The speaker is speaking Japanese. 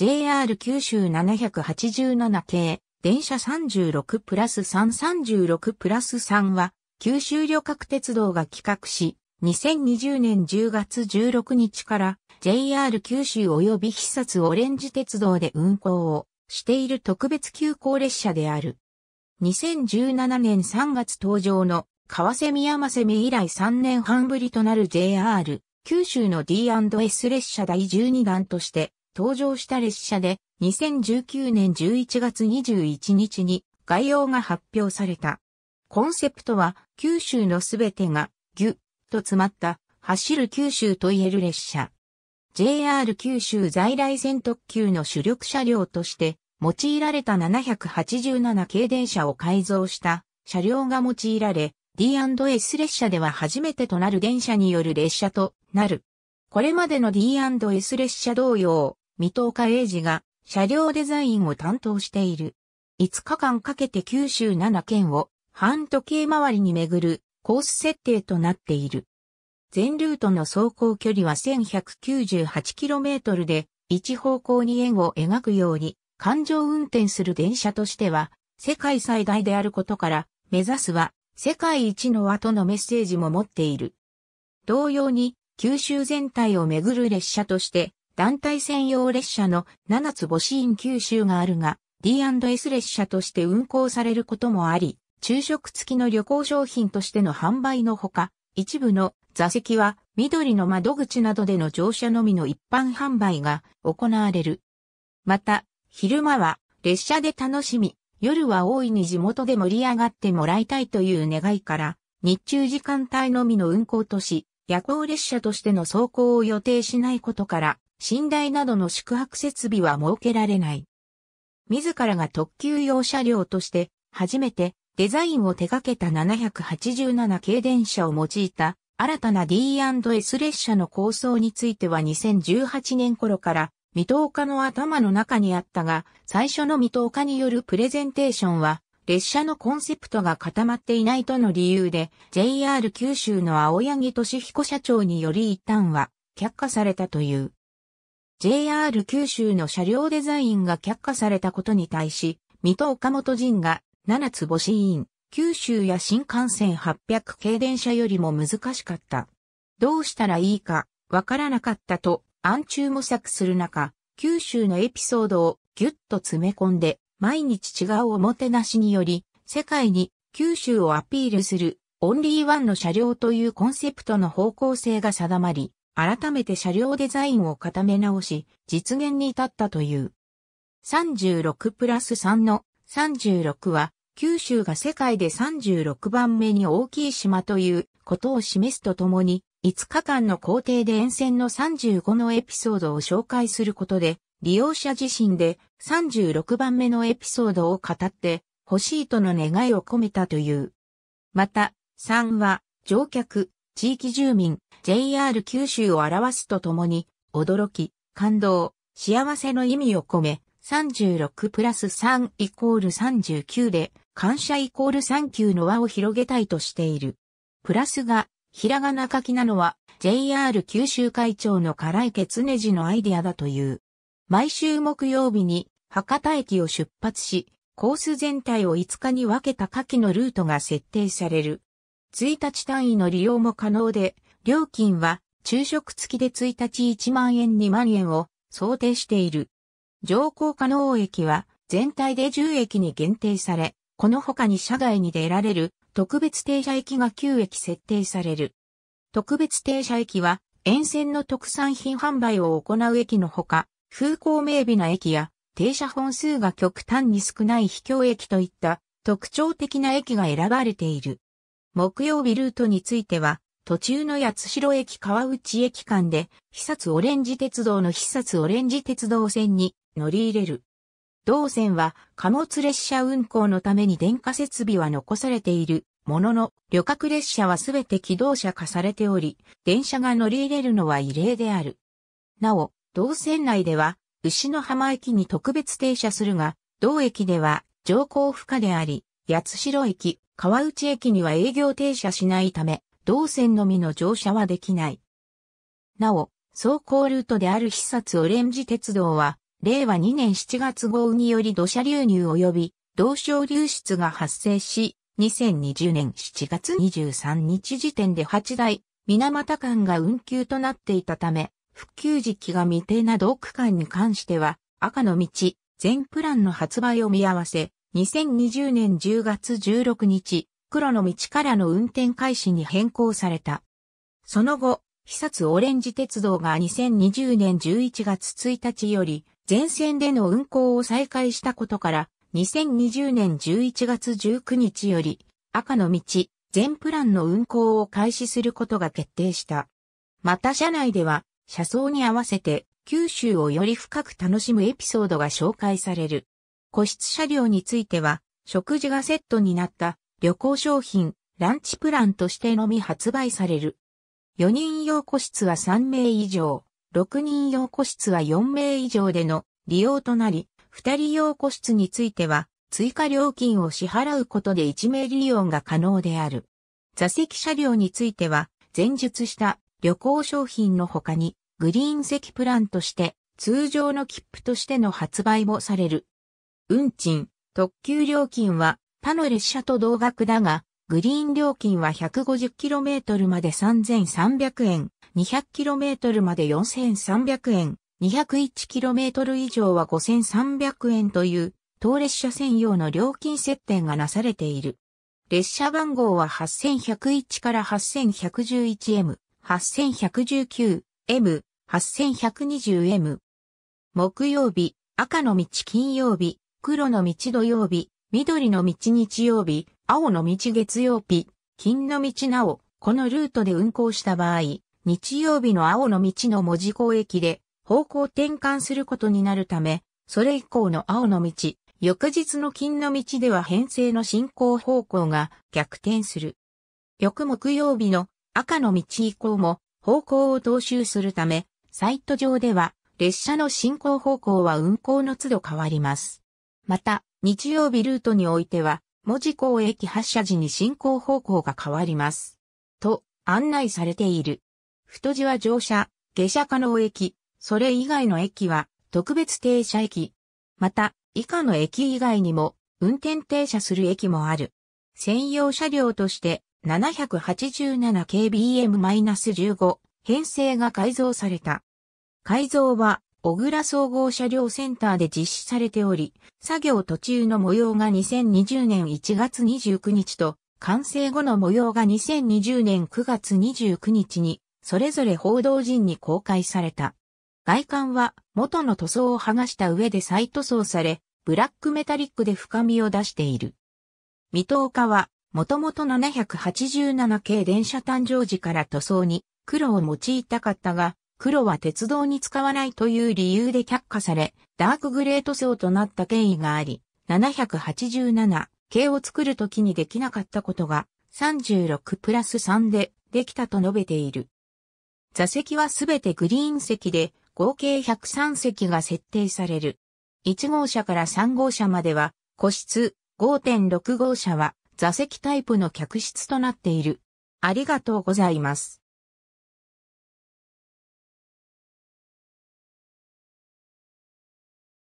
JR 九州787系、電車36プラス336プラス3は、九州旅客鉄道が企画し、2020年10月16日から JR 九州及び必殺オレンジ鉄道で運行をしている特別急行列車である。2017年3月登場の川瀬宮山瀬目以来3年半ぶりとなる JR 九州の D&S 列車第12弾として登場した列車で2019年11月21日に概要が発表された。コンセプトは九州のすべてがギュッと詰まった走る九州と言える列車。JR 九州在来線特急の主力車両として用いられた787系電車を改造した車両が用いられ、D&S 列車では初めてとなる電車による列車となる。これまでの D&S 列車同様、水戸岡英二が車両デザインを担当している。5日間かけて九州7県を半時計回りに巡るコース設定となっている。全ルートの走行距離は 1198km で、一方向に円を描くように、環状運転する電車としては、世界最大であることから、目指すは、世界一の輪とのメッセージも持っている。同様に、九州全体を巡る列車として、団体専用列車の7つ星イン九州があるが、D&S 列車として運行されることもあり、昼食付きの旅行商品としての販売のほか、一部の座席は緑の窓口などでの乗車のみの一般販売が行われる。また、昼間は列車で楽しみ、夜は大いに地元で盛り上がってもらいたいという願いから、日中時間帯のみの運行とし、夜行列車としての走行を予定しないことから、寝台などの宿泊設備は設けられない。自らが特急用車両として初めてデザインを手掛けた787系電車を用いた新たな D&S 列車の構想については2018年頃から未踏化の頭の中にあったが、最初の未踏化によるプレゼンテーションは列車のコンセプトが固まっていないとの理由で JR 九州の青柳俊彦社長により一旦は却下されたという。JR 九州の車両デザインが却下されたことに対し、水戸岡本人が七つ星委員、九州や新幹線800系電車よりも難しかった。どうしたらいいか、わからなかったと、暗中模索する中、九州のエピソードをぎゅっと詰め込んで、毎日違うおもてなしにより、世界に九州をアピールするオンリーワンの車両というコンセプトの方向性が定まり、改めて車両デザインを固め直し、実現に至ったという。36プラス3の36は、九州が世界で36番目に大きい島ということを示すとともに、5日間の工程で沿線の35のエピソードを紹介することで、利用者自身で36番目のエピソードを語って欲しいとの願いを込めたという。また、3は乗客、地域住民、JR 九州を表すとともに、驚き、感動、幸せの意味を込め、36プラス3イコール39で、感謝イコール39の輪を広げたいとしている。プラスが、ひらがな書きなのは、JR 九州会長の唐池常次のアイデアだという。毎週木曜日に、博多駅を出発し、コース全体を5日に分けた下記のルートが設定される。1日単位の利用も可能で、料金は昼食付きで1日1万円2万円を想定している。乗降可能駅は全体で10駅に限定され、この他に車外に出られる特別停車駅が9駅設定される。特別停車駅は沿線の特産品販売を行う駅のほか、風光明媚な駅や停車本数が極端に少ない秘境駅といった特徴的な駅が選ばれている。木曜日ルートについては、途中の八代駅川内駅間で、久津オレンジ鉄道の久津オレンジ鉄道線に乗り入れる。同線は貨物列車運行のために電化設備は残されているものの、旅客列車はすべて機動車化されており、電車が乗り入れるのは異例である。なお、同線内では、牛の浜駅に特別停車するが、同駅では乗降不可であり、八代駅、川内駅には営業停車しないため、同線のみの乗車はできない。なお、走行ルートである必殺オレンジ鉄道は、令和2年7月豪雨により土砂流入及び同床流出が発生し、2020年7月23日時点で8台、水俣間が運休となっていたため、復旧時期が未定な同区間に関しては、赤の道、全プランの発売を見合わせ、2020年10月16日、黒の道からの運転開始に変更された。その後、久津オレンジ鉄道が2020年11月1日より全線での運行を再開したことから、2020年11月19日より赤の道、全プランの運行を開始することが決定した。また車内では車窓に合わせて九州をより深く楽しむエピソードが紹介される。個室車両については食事がセットになった旅行商品、ランチプランとしてのみ発売される。4人用個室は3名以上、6人用個室は4名以上での利用となり、2人用個室については追加料金を支払うことで1名利用が可能である。座席車両については、前述した旅行商品の他に、グリーン席プランとして、通常の切符としての発売もされる。運賃、特急料金は他の列車と同額だが、グリーン料金は 150km まで3300円、200km まで4300円、201km 以上は5300円という当列車専用の料金設定がなされている。列車番号は8101から 8111M、8119M、8120M。木曜日、赤の道金曜日、黒の道土曜日、緑の道日曜日、青の道月曜日、金の道なお、このルートで運行した場合、日曜日の青の道の文字港駅で方向転換することになるため、それ以降の青の道、翌日の金の道では編成の進行方向が逆転する。翌木曜日の赤の道以降も方向を踏襲するため、サイト上では列車の進行方向は運行の都度変わります。また、日曜日ルートにおいては、文字港駅発車時に進行方向が変わります。と、案内されている。太字は乗車、下車可能駅、それ以外の駅は特別停車駅。また、以下の駅以外にも運転停車する駅もある。専用車両として 787kbm-15 編成が改造された。改造は小倉総合車両センターで実施されており、作業途中の模様が2020年1月29日と、完成後の模様が2020年9月29日に、それぞれ報道陣に公開された。外観は元の塗装を剥がした上で再塗装され、ブラックメタリックで深みを出している。未踏化は、もともと787系電車誕生時から塗装に黒を用いたかったが、黒は鉄道に使わないという理由で却下され、ダークグレート層となった経緯があり、787系を作るときにできなかったことが36プラス3でできたと述べている。座席はすべてグリーン席で合計103席が設定される。1号車から3号車までは個室、5.6号車は座席タイプの客室となっている。ありがとうございます。